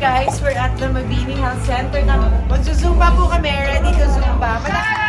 Guys, we're at the Mabini Health Center na magzuzumba po kami. Ready to zumba. Malaki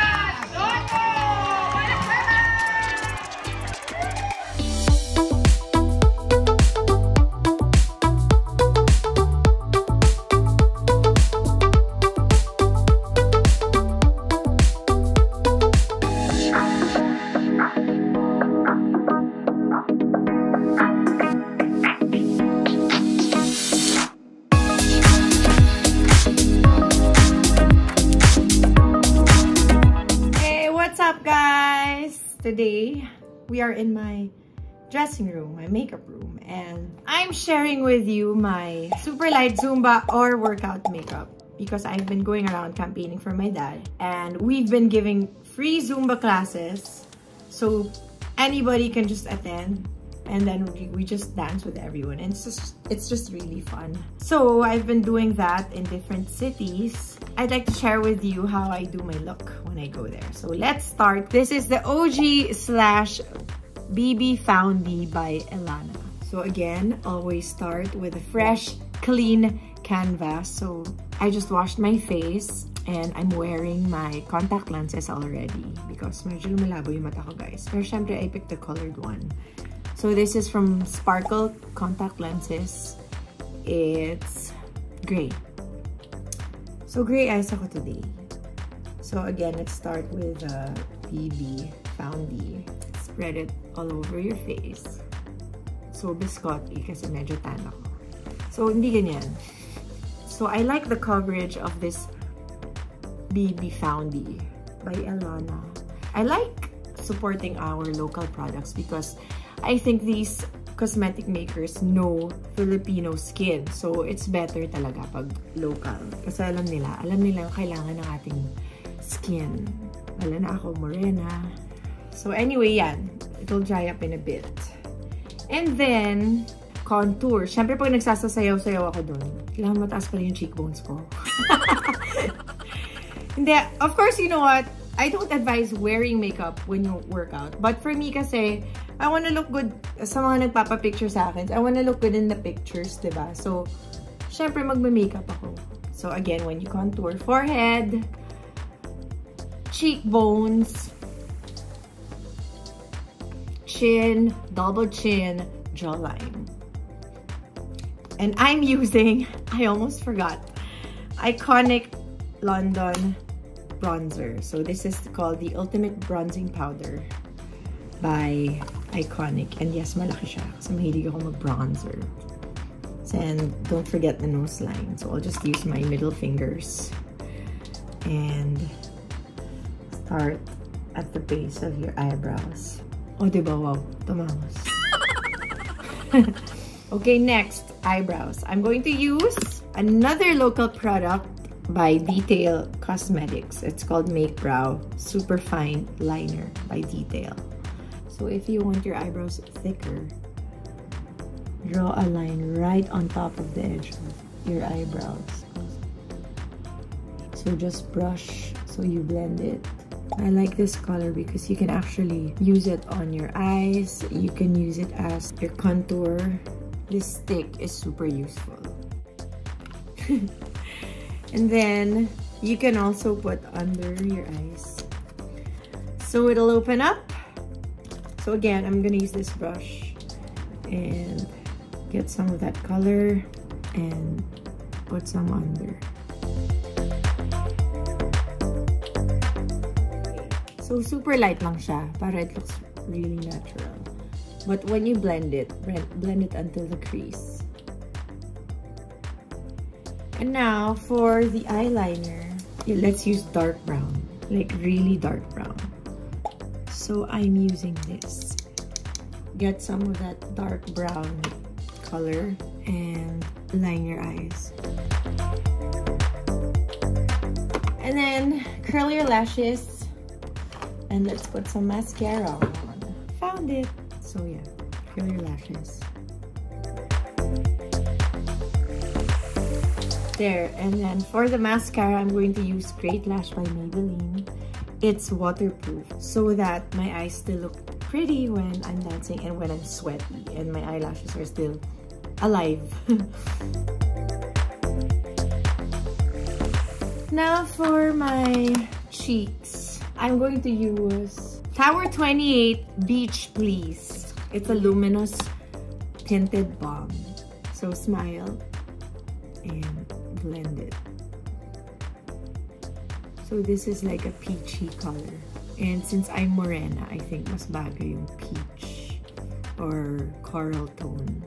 Today, we are in my dressing room, my makeup room, and I'm sharing with you my super light Zumba or workout makeup because I've been going around campaigning for my dad and we've been giving free Zumba classes so anybody can just attend and then we, we just dance with everyone. And it's just it's just really fun. So i've been doing that in different cities. I'd like to share with you how i do my look when i go there. So let's start. This is the og slash bb Foundie by Ellana. So again always start with a fresh clean canvas. So i just washed my face and I'm wearing my contact lenses already because medyo lumalabo yung mata ko guys. Pero syempre, I picked the colored one. So this is from Sparkle Contact Lenses. It's gray. So gray eyes ako today. So again, let's start with uh, BB Foundie. Spread it all over your face. So biscotti kasi medyo tan ako. So hindi ganyan. So I like the coverage of this BB Foundie by Ellana. I like supporting our local products because I think these cosmetic makers know Filipino skin. So, it's better talaga pag local. Kasi alam nila, alam nila yung kailangan ng ating skin. Wala na ako, morena. So, anyway, yan. It will dry up in a bit. And then, contour. Siyempre, pag nagsasasayaw-sayaw ako dun, kailangan mataas pa rin yung cheekbones ko. Hindi, of course, you know what? I don't advise wearing makeup when you work out. But for me kasi, I wanna look good sa mga nagpapapicture sa akin. I wanna look good in the pictures, ba diba? So, syempre magme-makeup ako. So again, when you contour forehead, cheekbones, chin, double chin, jawline. And I'm using, I almost forgot, Iconic London bronzer. So this is called the Ultimate Bronzing Powder by Iconic. And yes, malaki siya kasi mahilig ako mag-bronzer. And don't forget the nose line. So I'll just use my middle fingers and start at the base of your eyebrows. Oh, diba? Wow. Okay, next, eyebrows. I'm going to use another local product by Detail Cosmetics. It's called Make Brow Super Fine Liner by Detail. So if you want your eyebrows thicker, draw a line right on top of the edge of your eyebrows. So just brush so you blend it. I like this color because you can actually use it on your eyes. You can use it as your contour. This stick is super useful. And then you can also put under your eyes. So it'll open up. So again, I'm gonna use this brush and get some of that color and put some under. So super light lang siya para it looks really natural. But when you blend it, blend it until the crease. And now for the eyeliner, let's use dark brown, like really dark brown. So I'm using this. Get some of that dark brown color and line your eyes. And then curl your lashes and let's put some mascara on. Found it. So yeah, curl your lashes. There, and then for the mascara, I'm going to use Great Lash by Maybelline. It's waterproof so that my eyes still look pretty when I'm dancing and when I'm sweaty and my eyelashes are still alive. Now for my cheeks, I'm going to use Tower 28 Beach Please. It's a luminous tinted balm. So smile and blend it. So this is like a peachy color. And since I'm morena, I think mas bagay yung peach or coral tone.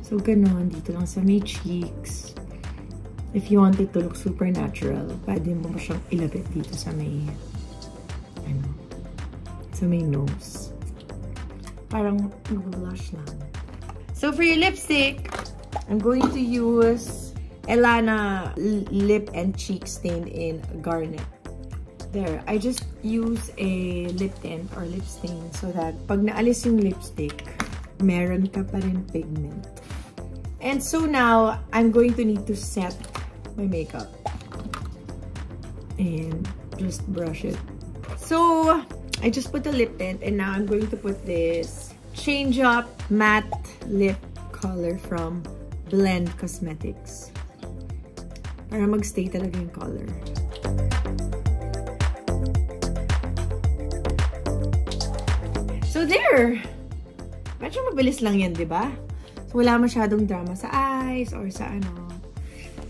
So ganon, dito lang sa may cheeks. If you want it to look super natural, pwede mo siyang ilapit dito sa may, ano, sa may nose. Parang blush lang. So for your lipstick, I'm going to use Ellana Lip and Cheek Stain in Garnet. There, I just use a lip tint or lip stain so that pag naalis yung lipstick, meron ka pa rin pigment. And so now, I'm going to need to set my makeup. And just brush it. So, I just put the lip tint and now I'm going to put this Change Up Matte Lip Color from Blend Cosmetics. Para magstay talaga yung color. So there! Medyo mabilis lang yan, di ba? wala masyadong drama sa eyes or sa ano.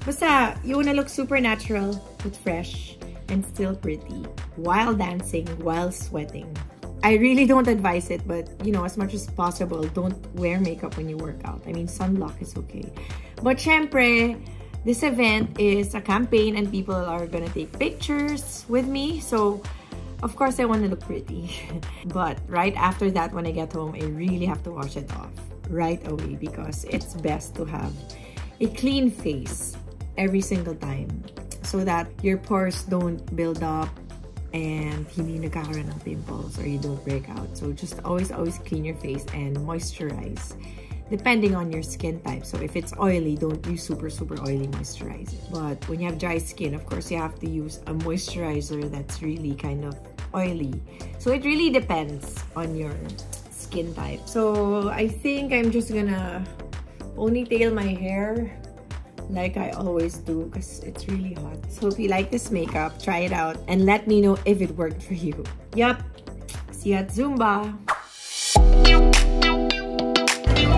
Basta, you wanna look super natural but fresh and still pretty while dancing, while sweating. I really don't advise it, but you know, as much as possible, don't wear makeup when you work out. I mean, sunblock is okay. But syempre, this event is a campaign and people are gonna take pictures with me. So, of course, I want to look pretty. but right after that, when I get home, I really have to wash it off right away because it's best to have a clean face every single time so that your pores don't build up and hindi nagkakaroon ng pimples or you don't break out. So just always, always clean your face and moisturize depending on your skin type. So if it's oily, don't use super, super oily moisturizer. But when you have dry skin, of course, you have to use a moisturizer that's really kind of oily. So it really depends on your skin type. So I think I'm just gonna ponytail my hair like I always do because it's really hot. So if you like this makeup, try it out and let me know if it worked for you. Yup. See you at Zumba.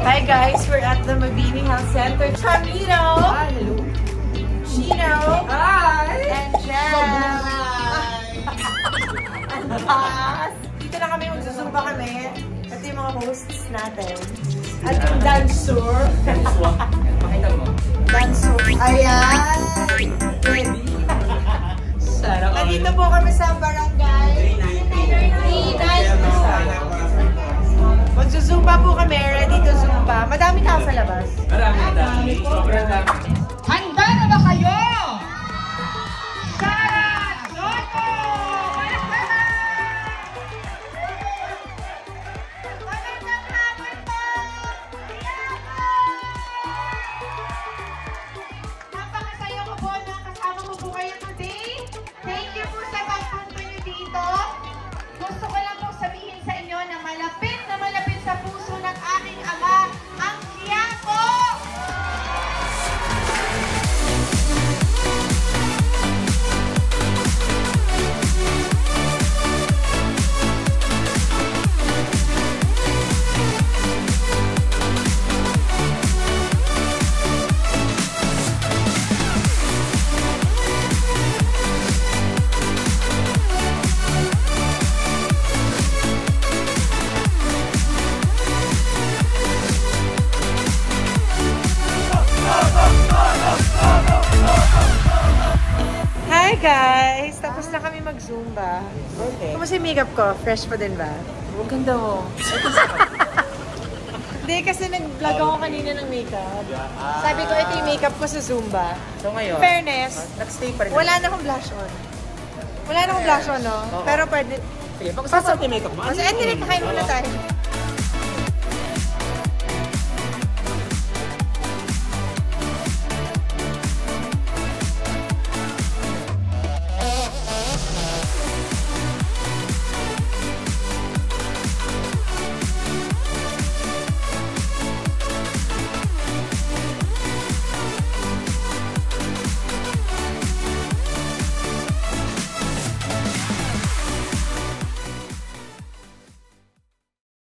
Hi guys, we're at the Mabini Health Center. Chamino! Hi, hello. Cheeno! Hi! And Jem! Hi! Dito na kami, magsusumba kami. Ito yung mga hosts natin. At yung dancer. Pakita mo. Dancer. Ayan! Ready? Nandito po kami sa barangay. 39. Magsusumba po kami. Ready to zumba. Madami tao sa labas. Marami, dami. Sobrang dami. Hi guys! Tapos na kami mag-zumba. Okay. Kumusta yung makeup ko? Fresh pa din ba? Ang ganda mo. Hindi, kasi nag-vlog ako kanina ng makeup. Sabi ko, ito yung makeup ko sa Zumba. So ngayon, Fairness, nag-stay pa rin. wala na akong blush on. Wala na akong blush on, no? Pero pwede... Sige, pag-usap sa makeup mo. Kasi, eh, direct, kain muna tayo.